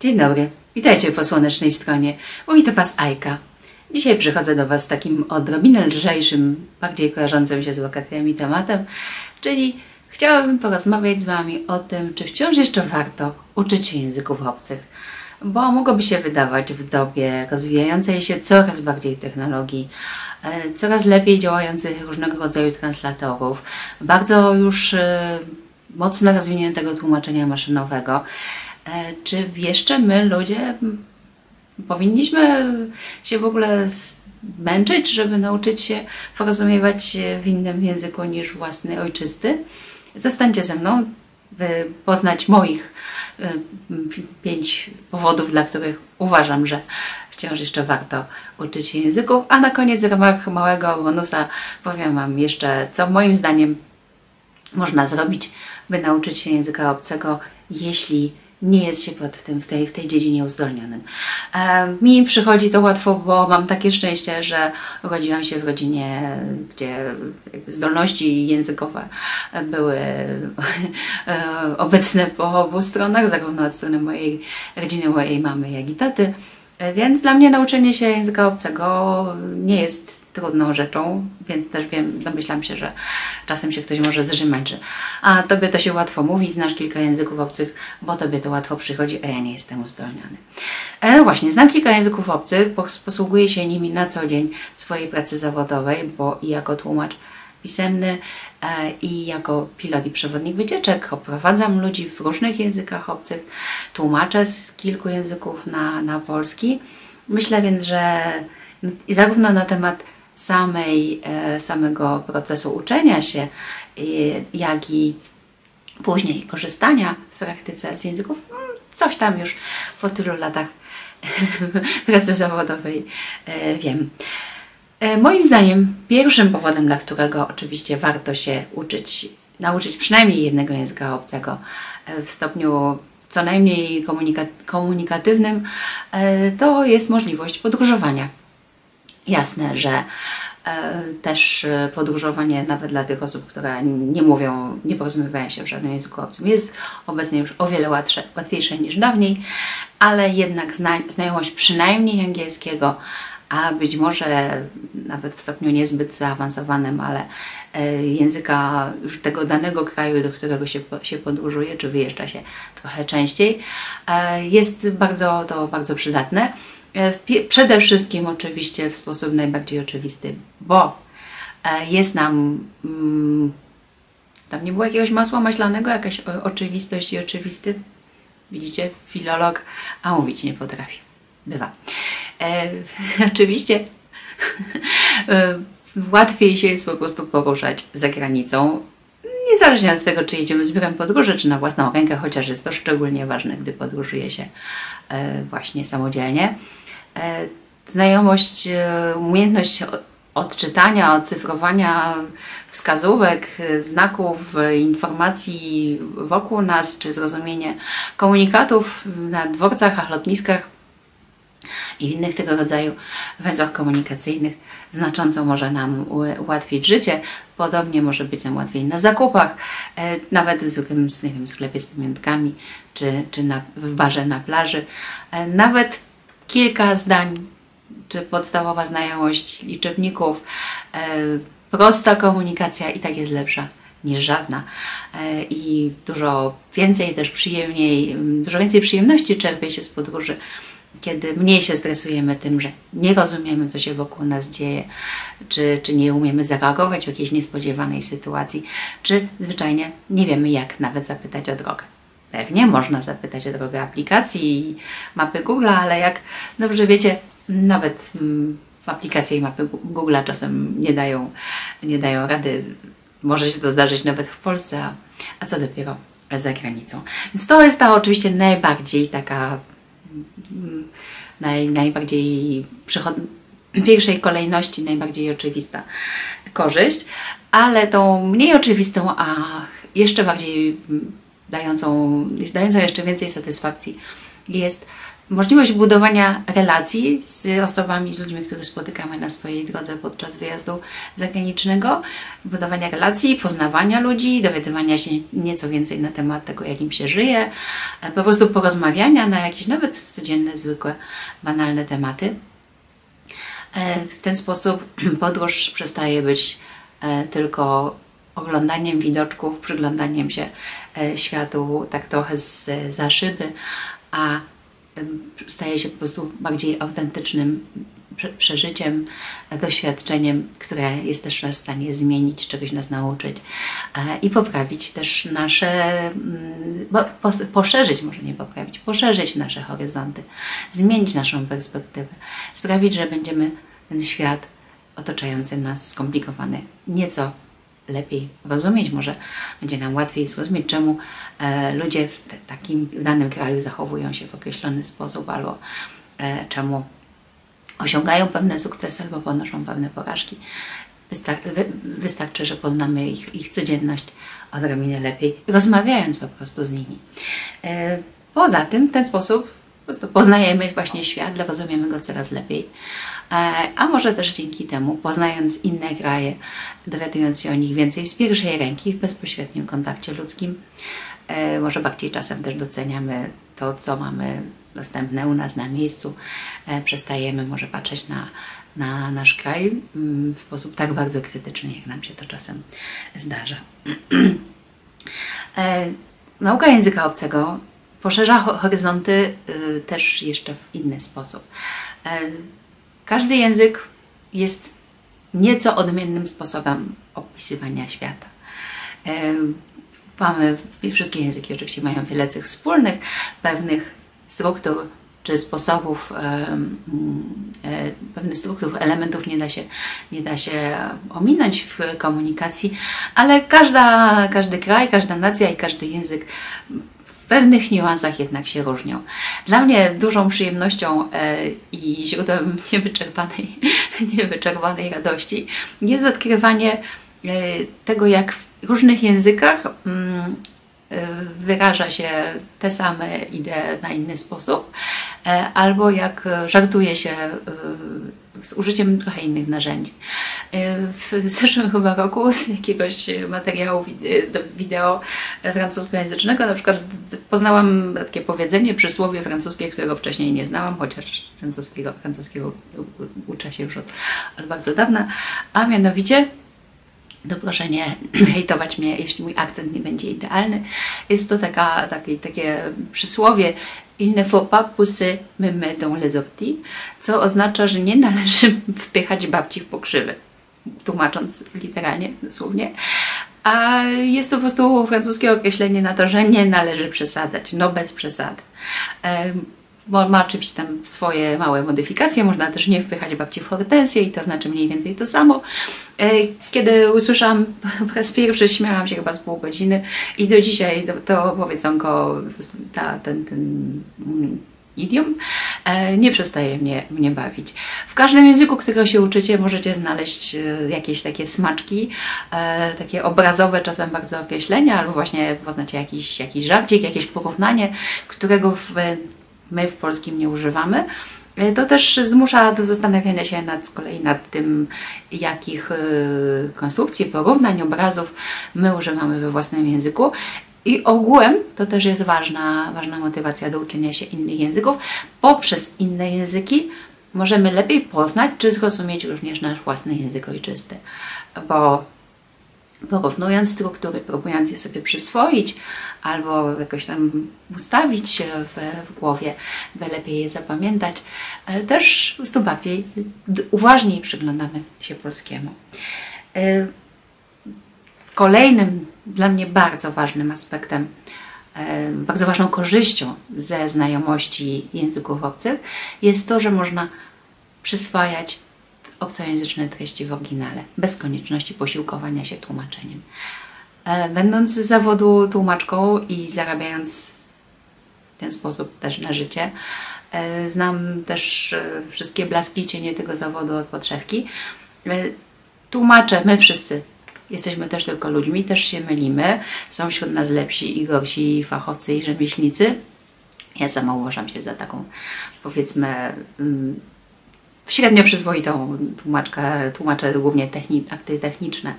Dzień dobry, witajcie po słonecznej stronie. Mówi to Was Ajka. Dzisiaj przychodzę do Was z takim odrobinę lżejszym, bardziej kojarzącym się z wakacjami tematem, czyli chciałabym porozmawiać z Wami o tym, czy wciąż jeszcze warto uczyć się języków obcych. Bo mogłoby się wydawać w dobie rozwijającej się coraz bardziej technologii, e, coraz lepiej działających różnego rodzaju translatorów, bardzo już e, mocno rozwiniętego tłumaczenia maszynowego, czy jeszcze my, ludzie, powinniśmy się w ogóle męczyć, żeby nauczyć się porozumiewać w innym języku niż własny ojczysty? Zostańcie ze mną, by poznać moich e, pięć powodów, dla których uważam, że wciąż jeszcze warto uczyć się języków. A na koniec w ramach małego bonusa powiem Wam jeszcze, co moim zdaniem można zrobić, by nauczyć się języka obcego, jeśli nie jest się pod tym w tej, w tej dziedzinie uzdolnionym. E, mi przychodzi to łatwo, bo mam takie szczęście, że urodziłam się w rodzinie, gdzie zdolności językowe były e, obecne po obu stronach, zarówno od strony mojej rodziny, mojej mamy, jak i taty. Więc dla mnie nauczenie się języka obcego nie jest trudną rzeczą, więc też wiem, domyślam się, że czasem się ktoś może zrzymać, że a tobie to się łatwo mówi, znasz kilka języków obcych, bo tobie to łatwo przychodzi, a ja nie jestem uzdolniony. E, właśnie, znam kilka języków obcych, posługuję się nimi na co dzień w swojej pracy zawodowej, bo i jako tłumacz pisemny e, i jako pilot i przewodnik wycieczek oprowadzam ludzi w różnych językach obcych, tłumaczę z kilku języków na, na polski. Myślę więc, że i zarówno na temat samej, e, samego procesu uczenia się, jak i później korzystania w praktyce z języków, mm, coś tam już po tylu latach pracy zawodowej e, wiem. E, moim zdaniem pierwszym powodem, dla którego oczywiście warto się uczyć, nauczyć przynajmniej jednego języka obcego w stopniu co najmniej komunikatywnym, to jest możliwość podróżowania. Jasne, że e, też podróżowanie nawet dla tych osób, które nie mówią, nie porozumiewają się w żadnym języku obcym jest obecnie już o wiele łatwiejsze niż dawniej, ale jednak zna, znajomość przynajmniej angielskiego, a być może nawet w stopniu niezbyt zaawansowanym, ale e, języka już tego danego kraju, do którego się, się podróżuje, czy wyjeżdża się trochę częściej, e, jest bardzo, to bardzo przydatne. E, przede wszystkim oczywiście w sposób najbardziej oczywisty, bo jest nam mm, tam nie było jakiegoś masła maślanego, jakaś oczywistość i oczywisty. Widzicie, filolog, a mówić nie potrafi. Bywa. E, oczywiście e, łatwiej się jest po prostu poruszać za granicą, niezależnie od tego, czy jedziemy z biurem podróży, czy na własną rękę, chociaż jest to szczególnie ważne, gdy podróżuje się e, właśnie samodzielnie. E, znajomość, umiejętność odczytania, odcyfrowania wskazówek, znaków, informacji wokół nas, czy zrozumienie komunikatów na dworcach, lotniskach i w innych tego rodzaju węzłach komunikacyjnych znacząco może nam ułatwić życie. Podobnie może być nam łatwiej na zakupach, nawet w zwykłym nie wiem, sklepie z pamiątkami, czy, czy na, w barze na plaży. Nawet kilka zdań, czy podstawowa znajomość liczebników, e, prosta komunikacja i tak jest lepsza niż żadna. E, I dużo więcej też przyjemniej, dużo więcej przyjemności czerpie się z podróży, kiedy mniej się stresujemy tym, że nie rozumiemy, co się wokół nas dzieje, czy, czy nie umiemy zareagować w jakiejś niespodziewanej sytuacji, czy zwyczajnie nie wiemy, jak nawet zapytać o drogę. Pewnie można zapytać o drogę aplikacji i mapy Google, ale jak dobrze wiecie, nawet mm, aplikacje i mapy Google czasem nie dają, nie dają rady. Może się to zdarzyć nawet w Polsce, a, a co dopiero za granicą. Więc to jest ta oczywiście najbardziej taka naj, najbardziej w pierwszej kolejności najbardziej oczywista korzyść, ale tą mniej oczywistą, a jeszcze bardziej dającą, dającą jeszcze więcej satysfakcji jest możliwość budowania relacji z osobami, z ludźmi, których spotykamy na swojej drodze podczas wyjazdu zagranicznego, budowania relacji, poznawania ludzi, dowiadywania się nieco więcej na temat tego, jak im się żyje, po prostu porozmawiania na jakieś nawet codzienne, zwykłe, banalne tematy. E, w ten sposób podróż przestaje być e, tylko oglądaniem widoczków, przyglądaniem się e, światu tak trochę z za szyby, a staje się po prostu bardziej autentycznym przeżyciem, doświadczeniem, które jest też w stanie zmienić, czegoś nas nauczyć i poprawić też nasze, mm, poszerzyć, może nie poprawić, poszerzyć nasze horyzonty, zmienić naszą perspektywę, sprawić, że będziemy ten świat otaczający nas skomplikowany nieco lepiej rozumieć, może będzie nam łatwiej zrozumieć, czemu e, ludzie w takim w danym kraju zachowują się w określony sposób, albo e, czemu osiągają pewne sukcesy, albo ponoszą pewne porażki. Wystar wy wystarczy, że poznamy ich, ich codzienność odrobinę lepiej, rozmawiając po prostu z nimi. E, poza tym, w ten sposób po prostu poznajemy właśnie świat, rozumiemy go coraz lepiej. E, a może też dzięki temu, poznając inne kraje, dowiadując się o nich więcej z pierwszej ręki, w bezpośrednim kontakcie ludzkim, e, może bardziej czasem też doceniamy to, co mamy dostępne u nas na miejscu, e, przestajemy może patrzeć na, na nasz kraj mm, w sposób tak bardzo krytyczny, jak nam się to czasem zdarza. Nauka języka obcego poszerza horyzonty y, też jeszcze w inny sposób. Każdy język jest nieco odmiennym sposobem opisywania świata. Mamy, wszystkie języki oczywiście mają wiele cech wspólnych, pewnych struktur czy sposobów, e, pewnych struktur, elementów nie da, się, nie da się ominąć w komunikacji, ale każda, każdy kraj, każda nacja i każdy język pewnych niuansach jednak się różnią. Dla mnie dużą przyjemnością e, i źródłem niewyczerpanej, niewyczerpanej radości jest odkrywanie e, tego, jak w różnych językach mm, wyraża się te same idee na inny sposób, albo jak żartuje się z użyciem trochę innych narzędzi. W zeszłym chyba roku z jakiegoś materiału wideo francuskojęzycznego na przykład poznałam takie powiedzenie, przysłowie francuskie, którego wcześniej nie znałam, chociaż francuskiego, francuskiego uczę się już od, od bardzo dawna, a mianowicie no proszę nie hejtować mnie, jeśli mój akcent nie będzie idealny. Jest to taka, takie, takie przysłowie Il ne faut pas pousser mémé co oznacza, że nie należy wpychać babci w pokrzywy, tłumacząc literalnie, dosłownie. A jest to po prostu francuskie określenie na to, że nie należy przesadzać, no bez przesady bo ma oczywiście tam swoje małe modyfikacje, można też nie wpychać babci w hortensję i to znaczy mniej więcej to samo. E, kiedy usłyszałam po raz pierwszy, śmiałam się chyba z pół godziny i do dzisiaj to, to powiedzonko, ta, ten, ten idiom, e, nie przestaje mnie, mnie bawić. W każdym języku, którego się uczycie, możecie znaleźć e, jakieś takie smaczki, takie obrazowe czasem bardzo określenia, albo właśnie poznacie jakiś, jakiś żarcik, jakieś porównanie, którego w my w polskim nie używamy, e, to też zmusza do zastanawiania się nad, z kolei nad tym, jakich e, konstrukcji, porównań, obrazów my używamy we własnym języku. I ogółem to też jest ważna, ważna motywacja do uczenia się innych języków. Poprzez inne języki możemy lepiej poznać czy zrozumieć również nasz własny język ojczysty. Bo porównując struktury, próbując je sobie przyswoić albo jakoś tam ustawić w, w głowie, by lepiej je zapamiętać, też po prostu bardziej, uważniej przyglądamy się polskiemu. E, kolejnym dla mnie bardzo ważnym aspektem, e, bardzo ważną korzyścią ze znajomości języków obcych jest to, że można przyswajać obcojęzyczne treści w oryginale, bez konieczności posiłkowania się tłumaczeniem. E, będąc z zawodu tłumaczką i zarabiając w ten sposób też na życie, e, znam też e, wszystkie blaski cienie tego zawodu od podszewki. Tłumacze, my wszyscy jesteśmy też tylko ludźmi, też się mylimy. Są wśród nas lepsi i gorsi fachowcy i rzemieślnicy. Ja sama uważam się za taką, powiedzmy, mm, średnio przyzwoitą tłumaczkę, tłumaczę głównie techni akty techniczne,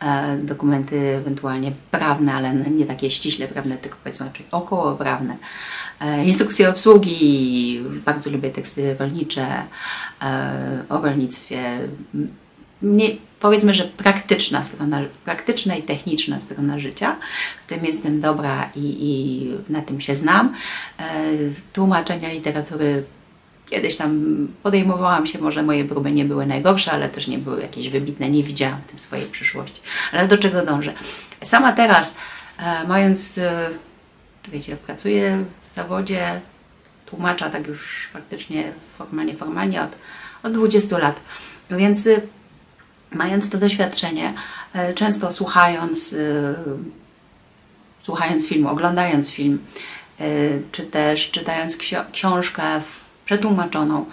e, dokumenty ewentualnie prawne, ale nie takie ściśle prawne, tylko powiedzmy czyli około prawne. E, instrukcje obsługi, bardzo lubię teksty rolnicze, e, o rolnictwie. Nie, powiedzmy, że praktyczna strona, praktyczna i techniczna strona życia. W tym jestem dobra i, i na tym się znam. E, tłumaczenia literatury Kiedyś tam podejmowałam się, może moje próby nie były najgorsze, ale też nie były jakieś wybitne, nie widziałam w tym swojej przyszłości. Ale do czego dążę? Sama teraz, e, mając, wiecie, pracuję w zawodzie tłumacza tak już faktycznie formalnie, formalnie od, od 20 lat, więc e, mając to doświadczenie, e, często słuchając, słuchając filmu, oglądając film, czy też czytając książkę przetłumaczoną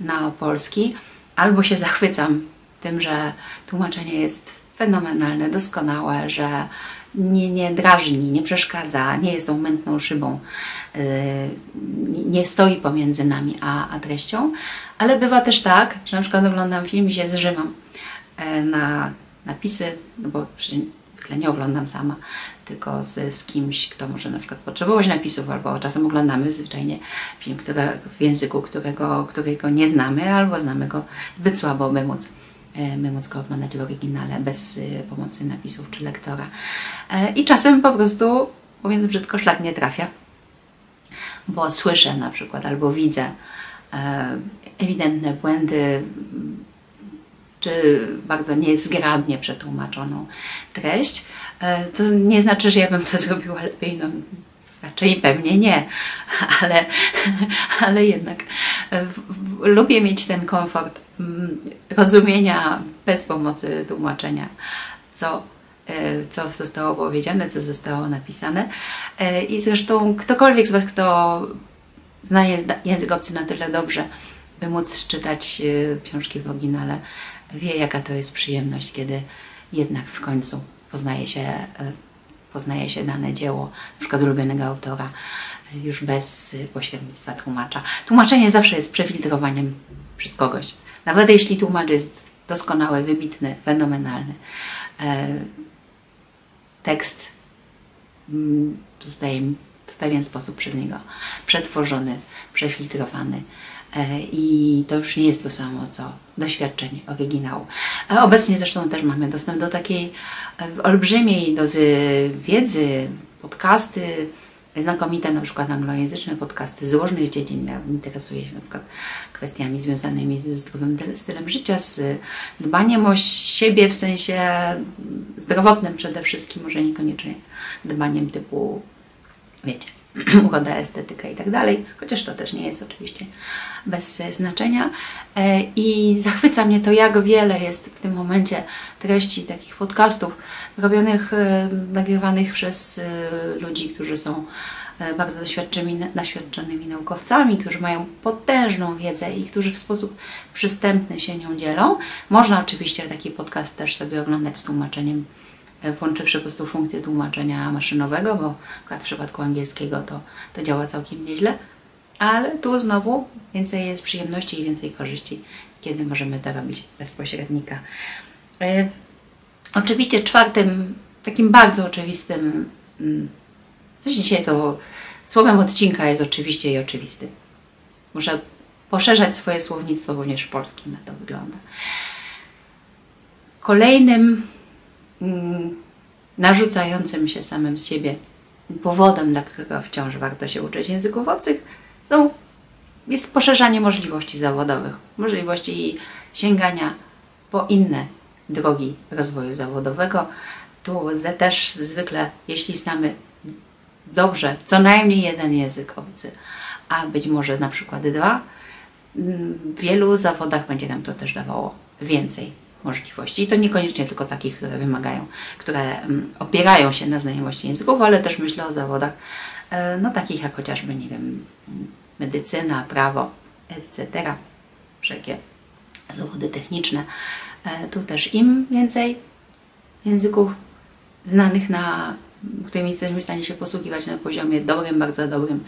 na polski, albo się zachwycam tym, że tłumaczenie jest fenomenalne, doskonałe, że nie, nie drażni, nie przeszkadza, nie jest tą mętną szybą, yy, nie stoi pomiędzy nami a, a treścią, ale bywa też tak, że na przykład oglądam film i się zrzymam yy, na napisy, no bo zwykle nie oglądam sama, tylko z, z kimś, kto może na przykład potrzebować napisów, albo czasem oglądamy zwyczajnie film które, w języku, którego, którego nie znamy, albo znamy go zbyt słabo, by móc, e, by móc go oglądać w oryginale bez e, pomocy napisów czy lektora. E, I czasem po prostu, mówiąc brzydko, szlak nie trafia, bo słyszę na przykład albo widzę ewidentne błędy czy bardzo niezgrabnie przetłumaczoną treść, e, to nie znaczy, że ja bym to zrobiła lepiej. No, raczej pewnie nie, ale, ale jednak e, lubię mieć ten komfort mm, rozumienia bez pomocy tłumaczenia, co, e, co zostało powiedziane, co zostało napisane. I zresztą ktokolwiek z Was, kto zna język obcy na tyle dobrze, by móc czytać książki w oryginale, wie, jaka to jest przyjemność, kiedy jednak w końcu poznaje się, e, poznaje się dane dzieło, na przykład ulubionego autora, e, już bez e, pośrednictwa tłumacza. Tłumaczenie zawsze jest przefiltrowaniem przez kogoś. Nawet jeśli tłumacz jest doskonały, wybitny, fenomenalny, tekst mm, zostaje w pewien sposób przez niego przetworzony, przefiltrowany. E, i to już nie jest to samo, co doświadczenie oryginału. Obecnie zresztą też mamy dostęp do takiej e, olbrzymiej dozy wiedzy, podcasty, znakomite na przykład anglojęzyczne podcasty z różnych dziedzin. Ja interesuję się na przykład kwestiami związanymi ze zdrowym stylem życia, z dbaniem o siebie w sensie zdrowotnym przede wszystkim, może niekoniecznie dbaniem typu, wiecie, uroda, estetyka i tak dalej, chociaż to też nie jest oczywiście bez znaczenia. E, I zachwyca mnie to, jak wiele jest w tym momencie treści takich podcastów robionych, e, nagrywanych przez e, ludzi, którzy są bardzo doświadczonymi, doświadczonymi naukowcami, którzy mają potężną wiedzę i którzy w sposób przystępny się nią dzielą. Można oczywiście taki podcast też sobie oglądać z tłumaczeniem włączywszy po prostu funkcję tłumaczenia maszynowego, bo w przypadku angielskiego to, to działa całkiem nieźle, ale tu znowu więcej jest przyjemności i więcej korzyści, kiedy możemy to robić bez pośrednika. E, oczywiście czwartym, takim bardzo oczywistym, mm, coś dzisiaj to słowem odcinka jest oczywiście i oczywisty. Muszę poszerzać swoje słownictwo również w polskim, na to wygląda. Kolejnym narzucającym się samym z siebie powodem, dla którego wciąż warto się uczyć języków obcych, są, jest poszerzanie możliwości zawodowych, możliwości sięgania po inne drogi rozwoju zawodowego. Tu też zwykle, jeśli znamy dobrze co najmniej jeden język obcy, a być może na przykład dwa, w wielu zawodach będzie nam to też dawało więcej możliwości. I to niekoniecznie tylko takich, które wymagają, które mm, opierają się na znajomości języków, ale też myślę o zawodach, e, no takich jak chociażby, nie wiem, medycyna, prawo, etc. Wszelkie zawody techniczne. E, tu też im więcej języków znanych, na którymi jesteśmy w stanie się posługiwać na poziomie dobrym, bardzo dobrym,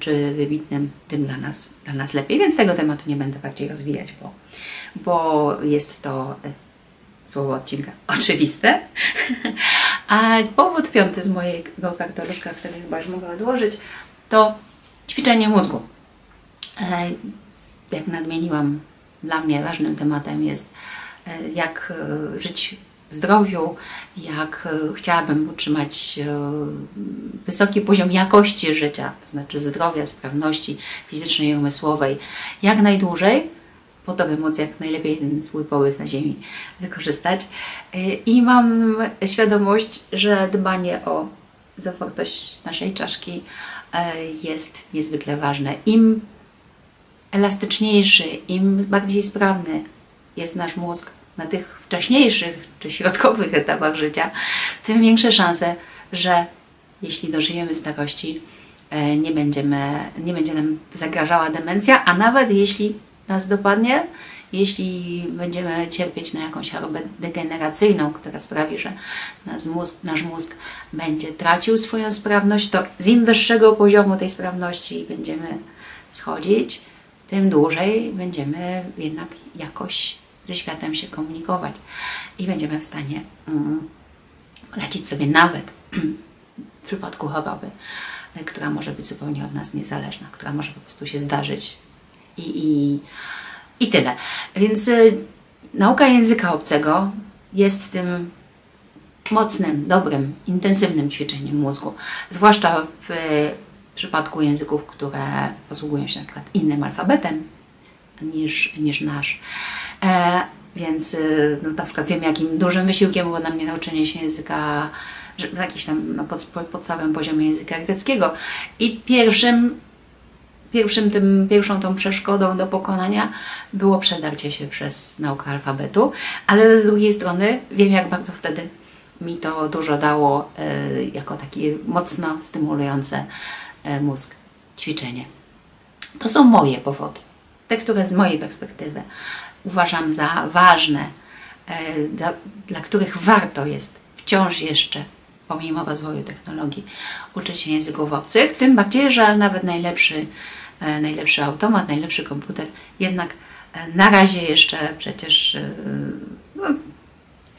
czy wybitnym, tym dla nas, dla nas lepiej. Więc tego tematu nie będę bardziej rozwijać, bo, bo jest to słowo odcinka oczywiste. A powód piąty z mojego kartoluszka, który chyba już mogę odłożyć, to ćwiczenie mózgu. Jak nadmieniłam, dla mnie ważnym tematem jest, jak żyć zdrowiu, jak e, chciałabym utrzymać e, wysoki poziom jakości życia, to znaczy zdrowia, sprawności fizycznej i umysłowej, jak najdłużej, po to, by móc jak najlepiej ten swój pobyt na Ziemi wykorzystać. E, I mam świadomość, że dbanie o zawartość naszej czaszki jest niezwykle ważne. Im elastyczniejszy, im bardziej sprawny jest nasz mózg, na tych wcześniejszych czy środkowych etapach życia, tym większe szanse, że jeśli dożyjemy starości, e, nie, będziemy, nie będzie nam zagrażała demencja, a nawet jeśli nas dopadnie, jeśli będziemy cierpieć na jakąś chorobę degeneracyjną, która sprawi, że nasz mózg, nasz mózg będzie tracił swoją sprawność, to z im wyższego poziomu tej sprawności będziemy schodzić, tym dłużej będziemy jednak jakoś ze światem się komunikować i będziemy w stanie um, radzić sobie nawet w przypadku choroby, e, która może być zupełnie od nas niezależna, która może po prostu się zdarzyć i, i, i tyle. Więc y, nauka języka obcego jest tym mocnym, dobrym, intensywnym ćwiczeniem mózgu, zwłaszcza w przypadku języków, które posługują się na przykład innym alfabetem niż, niż nasz. E, więc y, no, na przykład wiem, jakim dużym wysiłkiem było dla mnie nauczenie się języka, że, jakiś tam na pod, podstawowym poziomie języka greckiego. I pierwszym, pierwszym tym, pierwszą tą przeszkodą do pokonania było przedarcie się przez naukę alfabetu, ale z drugiej strony wiem, jak bardzo wtedy mi to dużo dało y, jako takie mocno stymulujące y, mózg ćwiczenie. To są moje powody te, które z mojej perspektywy uważam za ważne, e, dla, dla których warto jest wciąż jeszcze, pomimo rozwoju technologii, uczyć się języków obcych, tym bardziej, że nawet najlepszy, e, najlepszy automat, najlepszy komputer jednak e, na razie jeszcze przecież no,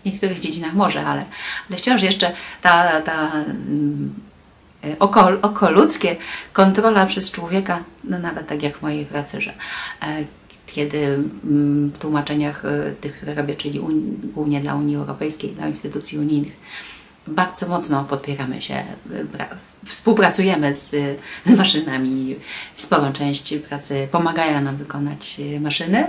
w niektórych dziedzinach może, ale, ale wciąż jeszcze ta, ta mm, oko, oko ludzkie, kontrola przez człowieka, no nawet tak jak w mojej pracy, że kiedy w tłumaczeniach e, tych, które robię, czyli głównie dla Unii Europejskiej, dla instytucji unijnych, bardzo mocno podpieramy się, współpracujemy z, z maszynami. Sporą część pracy pomagają nam wykonać maszyny,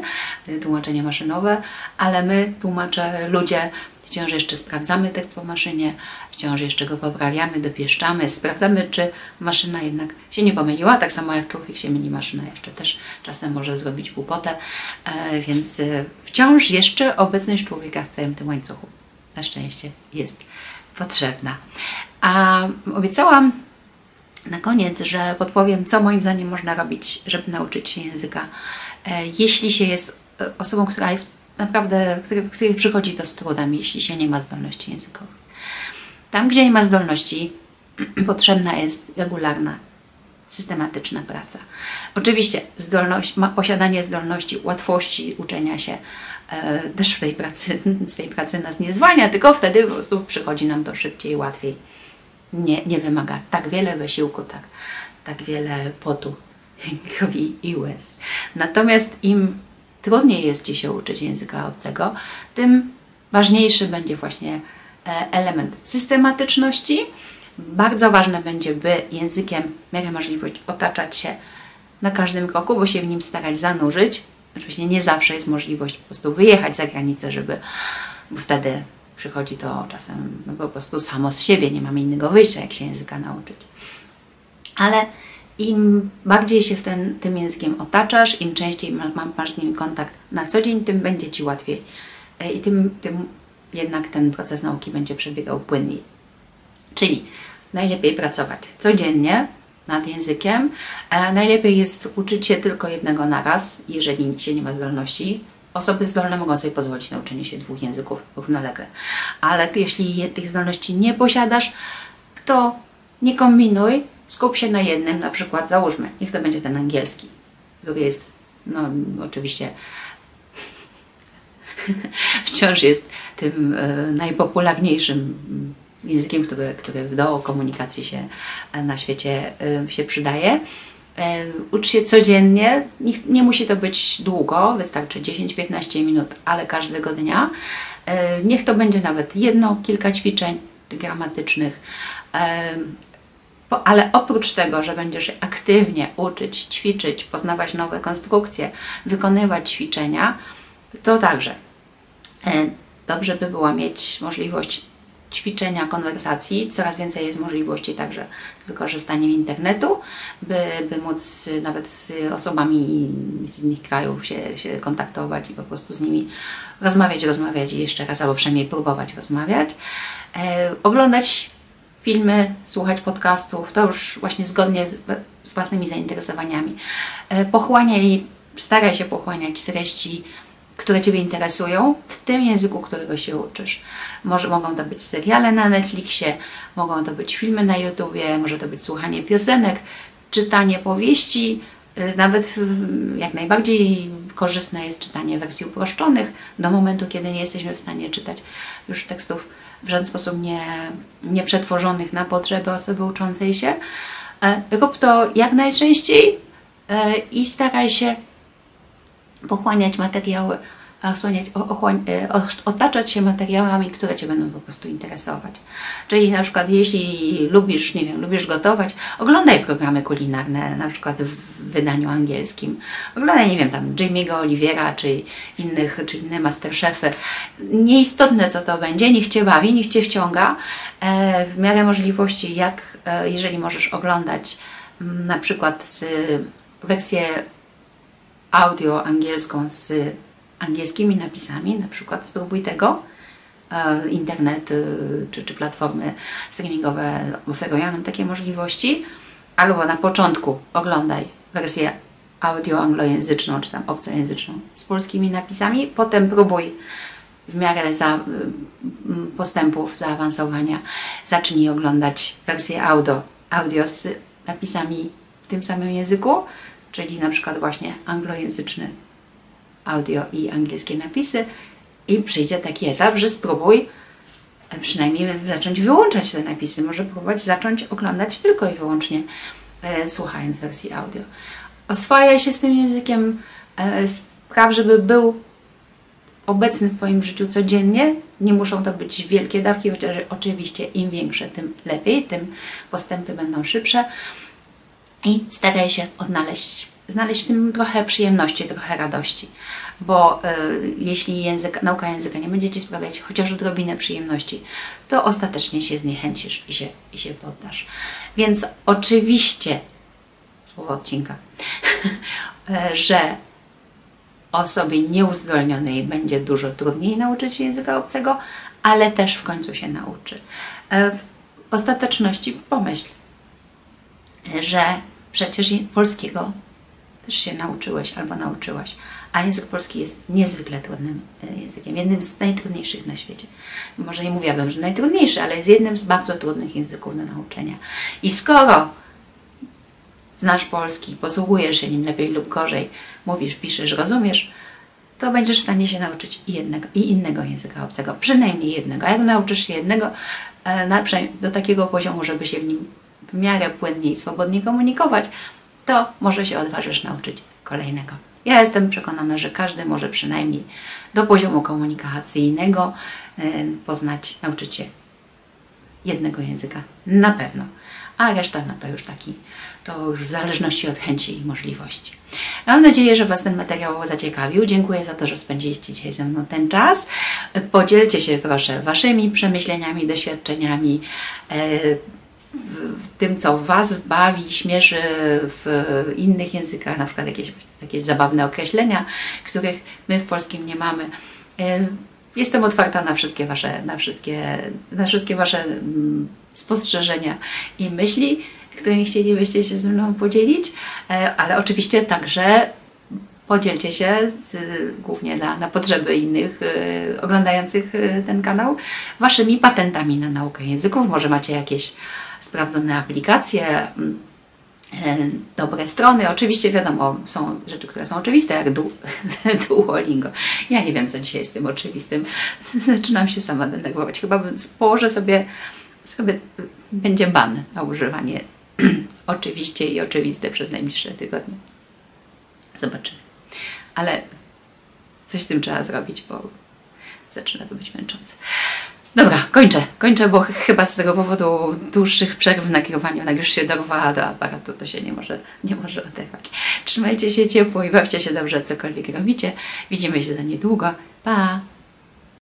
tłumaczenie maszynowe, ale my, tłumacze, ludzie, wciąż jeszcze sprawdzamy tekst po maszynie, wciąż jeszcze go poprawiamy, dopieszczamy, sprawdzamy, czy maszyna jednak się nie pomyliła, tak samo jak człowiek się myli, maszyna jeszcze też czasem może zrobić głupotę, e, więc e, wciąż jeszcze obecność człowieka w całym tym łańcuchu na szczęście jest potrzebna. A obiecałam na koniec, że podpowiem, co moim zdaniem można robić, żeby nauczyć się języka, e, jeśli się jest osobą, która jest naprawdę, w której przychodzi to z trudem, jeśli się nie ma zdolności językowych. Tam, gdzie nie ma zdolności, potrzebna jest regularna, systematyczna praca. Oczywiście zdolność, posiadanie zdolności, łatwości uczenia się e, też w tej pracy, z tej pracy nas nie zwalnia, tylko wtedy po prostu przychodzi nam to szybciej, łatwiej. Nie, nie wymaga tak wiele wysiłku, tak, tak wiele potu, krwi i łez. Natomiast im trudniej jest Ci się uczyć języka obcego, tym ważniejszy będzie właśnie element systematyczności. Bardzo ważne będzie, by językiem w miarę możliwość otaczać się na każdym kroku, bo się w nim starać zanurzyć. Oczywiście nie zawsze jest możliwość po prostu wyjechać za granicę, żeby bo wtedy przychodzi to czasem no po prostu samo z siebie, nie mamy innego wyjścia, jak się języka nauczyć. Ale im bardziej się ten, tym językiem otaczasz, im częściej masz z nim kontakt na co dzień, tym będzie Ci łatwiej e, i tym, tym jednak ten proces nauki będzie przebiegał płynniej. Czyli najlepiej pracować codziennie nad językiem. E, najlepiej jest uczyć się tylko jednego na raz, jeżeli się nie ma zdolności. Osoby zdolne mogą sobie pozwolić na uczenie się dwóch języków równolegle. Ale jeśli tych zdolności nie posiadasz, to nie kombinuj, skup się na jednym, na przykład załóżmy, niech to będzie ten angielski, który jest, no oczywiście wciąż jest tym e, najpopularniejszym językiem, który, który do komunikacji się e, na świecie e, się przydaje. Ucz się codziennie, nie, nie musi to być długo, wystarczy 10-15 minut, ale każdego dnia. Niech to będzie nawet jedno, kilka ćwiczeń gramatycznych. Ale oprócz tego, że będziesz aktywnie uczyć, ćwiczyć, poznawać nowe konstrukcje, wykonywać ćwiczenia, to także dobrze by było mieć możliwość ćwiczenia konwersacji. Coraz więcej jest możliwości także z wykorzystaniem internetu, by, by móc nawet z osobami z innych krajów się, się kontaktować i po prostu z nimi rozmawiać, rozmawiać i jeszcze raz, albo przynajmniej próbować rozmawiać. E, oglądać filmy, słuchać podcastów, to już właśnie zgodnie z, z własnymi zainteresowaniami. E, pochłaniaj, staraj się pochłaniać treści które Ciebie interesują, w tym języku, którego się uczysz. Może mogą to być seriale na Netflixie, mogą to być filmy na YouTubie, może to być słuchanie piosenek, czytanie powieści, y, nawet jak najbardziej korzystne jest czytanie wersji uproszczonych do momentu, kiedy nie jesteśmy w stanie czytać już tekstów w żaden sposób nie, nie przetworzonych na potrzeby osoby uczącej się. E, rób to jak najczęściej e, i staraj się pochłaniać materiały, osłaniać, e, otaczać się materiałami, które Cię będą po prostu interesować. Czyli na przykład jeśli lubisz, nie wiem, lubisz gotować, oglądaj programy kulinarne, na przykład w wydaniu angielskim. Oglądaj, nie wiem, tam Jamie'ego Oliviera, czy innych, czy inne masterchefy. Nieistotne co to będzie, niech Cię bawi, niech Cię wciąga. E, w miarę możliwości, jak e, jeżeli możesz oglądać na przykład wersję audio angielską z angielskimi napisami, na przykład spróbuj tego. E, internet czy, czy platformy streamingowe oferują nam takie możliwości. Albo na początku oglądaj wersję audio anglojęzyczną, czy tam obcojęzyczną z polskimi napisami, potem próbuj w miarę za, postępów, zaawansowania, zacznij oglądać wersję audio, audio z napisami w tym samym języku, czyli na przykład właśnie anglojęzyczny audio i angielskie napisy i przyjdzie taki etap, że spróbuj e, przynajmniej zacząć wyłączać te napisy, może próbować zacząć oglądać tylko i wyłącznie e, słuchając wersji audio. Oswajaj się z tym językiem, e, spraw, żeby był obecny w Twoim życiu codziennie. Nie muszą to być wielkie dawki, chociaż oczywiście im większe, tym lepiej, tym postępy będą szybsze i staraj się odnaleźć, znaleźć w tym trochę przyjemności, trochę radości, bo y, jeśli język, nauka języka nie będzie Ci sprawiać chociaż odrobinę przyjemności, to ostatecznie się zniechęcisz i się, i się poddasz. Więc oczywiście, słowo odcinka, że osobie nieuzdolnionej będzie dużo trudniej nauczyć się języka obcego, ale też w końcu się nauczy. E, w ostateczności pomyśl, że przecież polskiego też się nauczyłeś albo nauczyłaś, a język polski jest niezwykle trudnym e, językiem, jednym z najtrudniejszych na świecie. Może nie mówiłabym, że najtrudniejszy, ale jest jednym z bardzo trudnych języków do nauczenia. I skoro znasz polski, posługujesz się nim lepiej lub gorzej, mówisz, piszesz, rozumiesz, to będziesz w stanie się nauczyć i jednego, i innego języka obcego, przynajmniej jednego. A jak nauczysz się jednego, e, do takiego poziomu, żeby się w nim w miarę płynnie i swobodnie komunikować, to może się odważysz nauczyć kolejnego. Ja jestem przekonana, że każdy może przynajmniej do poziomu komunikacyjnego e, poznać, nauczyć się jednego języka. Na pewno. A reszta no to już taki, to już w zależności od chęci i możliwości. Mam nadzieję, że Was ten materiał zaciekawił. Dziękuję za to, że spędziliście dzisiaj ze mną ten czas. Podzielcie się proszę Waszymi przemyśleniami, doświadczeniami. E, w tym, co Was bawi, śmieszy w innych językach, na przykład jakieś jakieś zabawne określenia, których my w polskim nie mamy. E, jestem otwarta na wszystkie Wasze, na wszystkie, na wszystkie wasze mm, spostrzeżenia i myśli, którymi chcielibyście się ze mną podzielić, e, ale oczywiście także podzielcie się z, głównie na, na potrzeby innych y, oglądających ten kanał waszymi patentami na naukę języków. Może macie jakieś sprawdzone aplikacje, mm, e, dobre strony. Oczywiście wiadomo, są rzeczy, które są oczywiste, jak du Duolingo. Ja nie wiem, co dzisiaj jest tym oczywistym. Zaczynam się sama denerwować. Chyba położę sobie, sobie będzie ban na używanie oczywiście i oczywiste przez najbliższe tygodnie. Zobaczymy. Ale coś z tym trzeba zrobić, bo zaczyna to być męczące. Dobra, kończę. Kończę, bo chyba z tego powodu dłuższych przerw w nagrywaniu, jak już się dorwała do aparatu, to się nie może, nie może oderwać. Trzymajcie się ciepło i bawcie się dobrze, cokolwiek robicie. Widzimy się za niedługo. Pa!